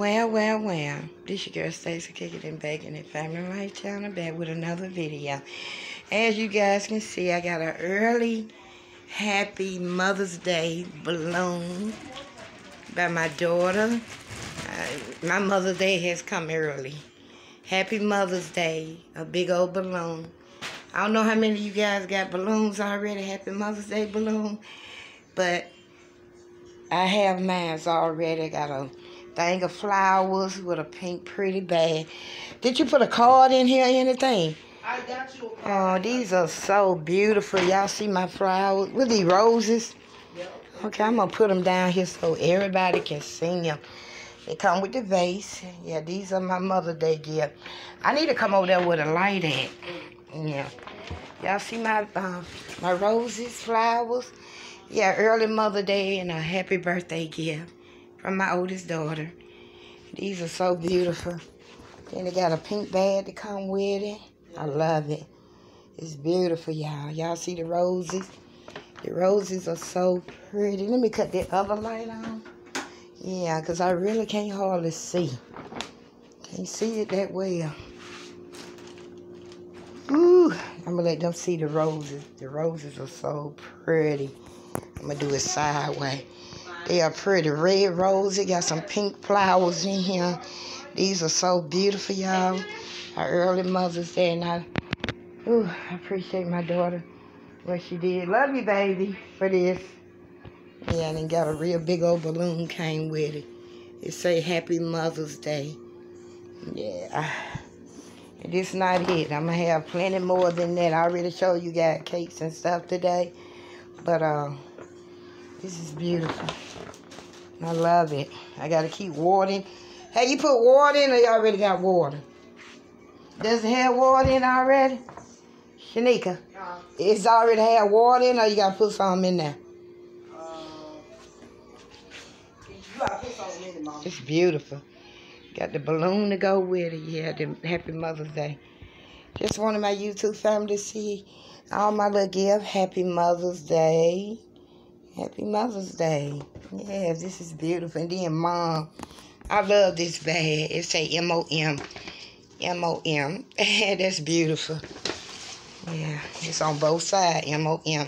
Well, well, well. This your girl Stacey Cooking and Baking and Family Life Channel back with another video. As you guys can see, I got an early happy Mother's Day balloon by my daughter. Uh, my Mother's Day has come early. Happy Mother's Day, a big old balloon. I don't know how many of you guys got balloons already, Happy Mother's Day balloon, but I have mine already. I got a thing of flowers with a pink pretty bag. Did you put a card in here or anything? I got you. A card. Oh, these are so beautiful. Y'all see my flowers? With these roses? Yep. Okay, I'm going to put them down here so everybody can see them. They come with the vase. Yeah, these are my Mother's Day gift. I need to come over there with a light at. Yeah. Y'all see my uh, my roses, flowers? Yeah, early Mother Day and a happy birthday gift from my oldest daughter. These are so beautiful. Then they got a pink bag to come with it. I love it. It's beautiful, y'all. Y'all see the roses? The roses are so pretty. Let me cut the other light on. Yeah, because I really can't hardly see. Can't see it that well. Ooh, I'm going to let them see the roses. The roses are so pretty. I'm going to do it sideways. They are pretty. Red roses. Got some pink flowers in here. These are so beautiful, y'all. Our early Mother's Day. And I, ooh, I appreciate my daughter, what she did. Love you, baby, for this. Yeah, and then got a real big old balloon came with it. It say Happy Mother's Day. Yeah. And this not it. I'm going to have plenty more than that. I already showed you guys cakes and stuff today. But, uh, this is beautiful. I love it. I got to keep watering. Hey, you put water in or you already got water? Does it have water in already? Shanika, Uh, it's already had water in or you got to put something in there? uh, you gotta put something in it, mom. It's beautiful. Got the balloon to go with it. Yeah, the Happy Mother's Day. Just wanted my YouTube family to see all my little gift. Happy Mother's Day. Happy Mother's Day. Yeah, this is beautiful. And then Mom, I love this bag. It say M-O-M. M-O-M. That's beautiful. Yeah, it's on both sides. M-O-M.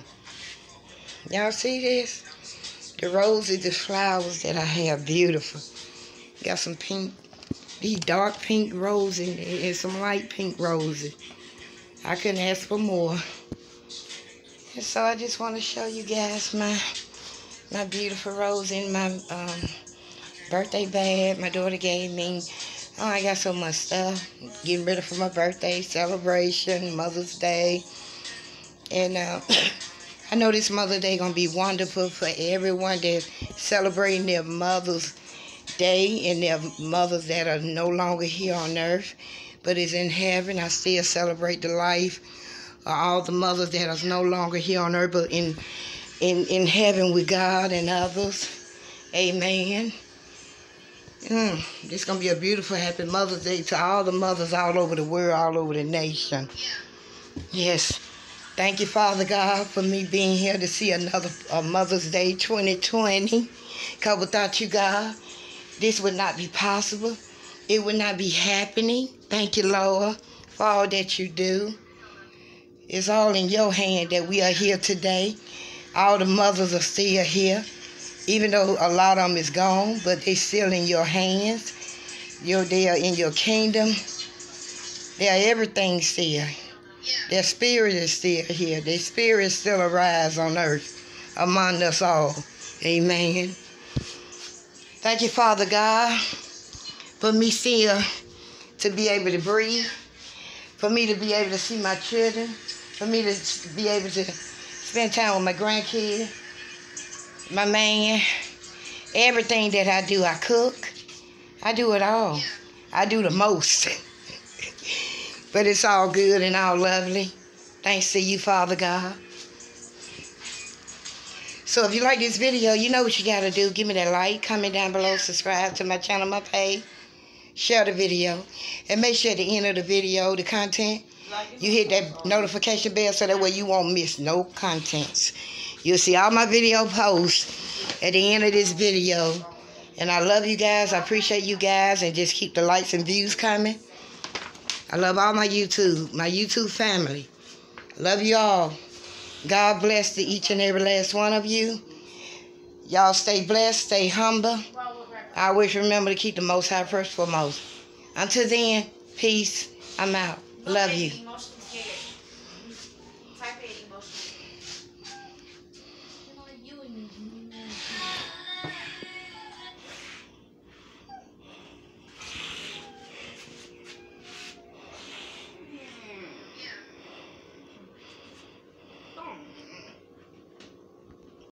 Y'all see this? The roses, the flowers that I have, beautiful. Got some pink, these dark pink roses and some light pink roses. I couldn't ask for more. So I just want to show you guys my my beautiful rose in my um, birthday bag my daughter gave me. Oh, I got so much stuff. Getting ready for my birthday celebration, Mother's Day. And uh, I know this Mother's Day going to be wonderful for everyone that's celebrating their Mother's Day and their mothers that are no longer here on earth, but is in heaven. I still celebrate the life all the mothers that are no longer here on earth, but in in in heaven with God and others. Amen. Mm, this gonna be a beautiful, happy Mother's Day to all the mothers all over the world, all over the nation. Yes. Thank you, Father God, for me being here to see another uh, Mother's Day 2020. Because without you, God, this would not be possible. It would not be happening. Thank you, Lord, for all that you do. It's all in your hand that we are here today. All the mothers are still here, even though a lot of them is gone, but they still in your hands. You're, they are in your kingdom. They are everything still. Their spirit is still here. Their spirit still arise on earth among us all. Amen. Thank you, Father God, for me still to be able to breathe, for me to be able to see my children, for me to be able to spend time with my grandkids, my man. Everything that I do, I cook. I do it all. I do the most. but it's all good and all lovely. Thanks to you, Father God. So if you like this video, you know what you gotta do. Give me that like, comment down below, subscribe to my channel, my page, share the video, and make sure at the end of the video, the content, you hit that notification bell so that way you won't miss no contents. You'll see all my video posts at the end of this video. And I love you guys. I appreciate you guys. And just keep the likes and views coming. I love all my YouTube, my YouTube family. Love you all. God bless to each and every last one of you. Y'all stay blessed, stay humble. I always remember to keep the Most High first foremost. Until then, peace. I'm out. Love you.